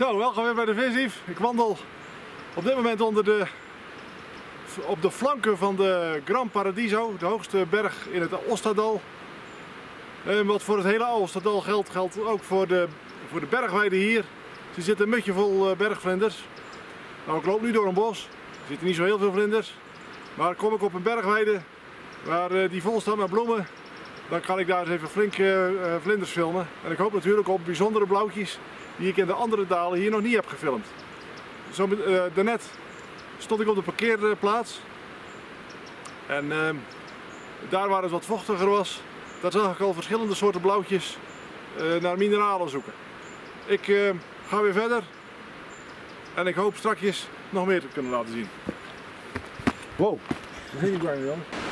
Zo, welkom weer bij de Visief. Ik wandel op dit moment onder de, op de flanken van de Gran Paradiso, de hoogste berg in het Ostadal. En wat voor het hele Ostadal geldt, geldt ook voor de, voor de bergweide hier. Er zit een mutje vol eh, bergvlinders. Nou, ik loop nu door een bos. Er zitten niet zo heel veel vlinders. Maar kom ik op een bergweide waar eh, die vol staat met bloemen, dan kan ik daar eens even flink uh, vlinders filmen. En ik hoop natuurlijk op bijzondere blauwtjes die ik in de andere dalen hier nog niet heb gefilmd. Zo, uh, daarnet stond ik op de parkeerplaats en ehm, daar waar het wat vochtiger was, daar zag ik al verschillende soorten blauwtjes naar mineralen zoeken. Ik ehm, ga weer verder en ik hoop straks nog meer te kunnen laten zien. Wow, dat is heel jong.